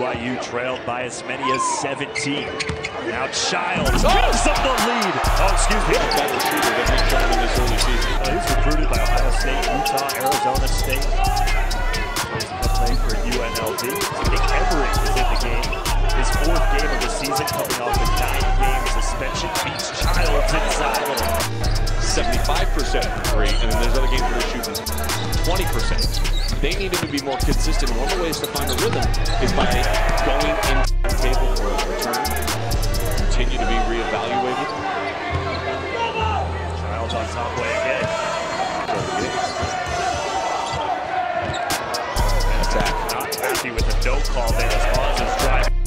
BYU trailed by as many as 17. Now Childs gives them the lead. Oh, excuse me. better shooter than we've shown in this early season. Uh, he's recruited by Ohio State, Utah, Arizona State. Playing for UNLV. 75% from three, and then there's other games where they're shooting 20%. They need him to be more consistent. One of the ways to find a rhythm is by going in the table or return. Continue to be reevaluated. Childs on top way again. Attack. Not happy with the no call there as Haws is driving.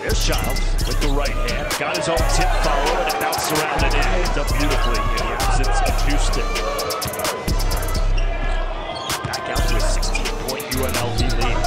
There's Childs with the right hand. Got his own tip follow and it bounced Ends up beautifully in the absence of Juiston. Back out to a 16-point UNLV lead.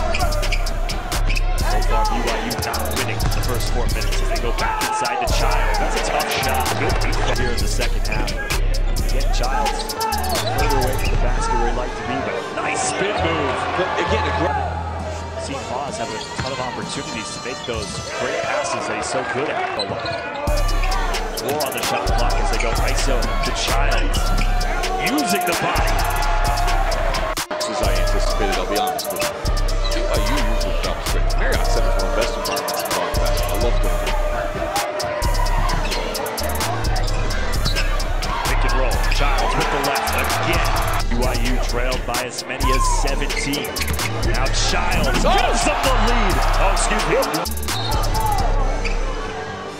So far, BYU not winning the first four minutes as they go back inside to Child. That's a tough shot. Good defense here in the second half. Again, Childs further away from the basket where he'd like to be, but nice spin move. But again, a See Foz have a ton of opportunities to make those great passes that he's so good at. Four on the shot clock as they go ISO to Childs. Using the body. as I anticipated, I'll be honest with you. BYU usually drops straight. Marriott Center is one of the best environments in basketball. I love going there. Pick and roll. Childs with the left again. BYU trailed by as many as 17. Now Childs gives them the lead. Oh, excuse me.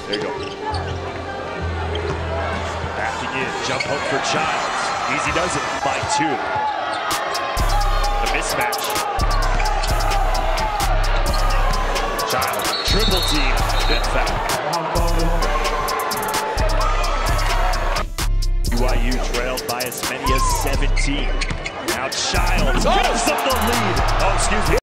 There you go. Backing in. Jump hook for Childs. Easy does it by two. The mismatch. Childs, triple team, good foul. BYU trailed by as many as 17. Now Childs gives them the lead. Oh, excuse me.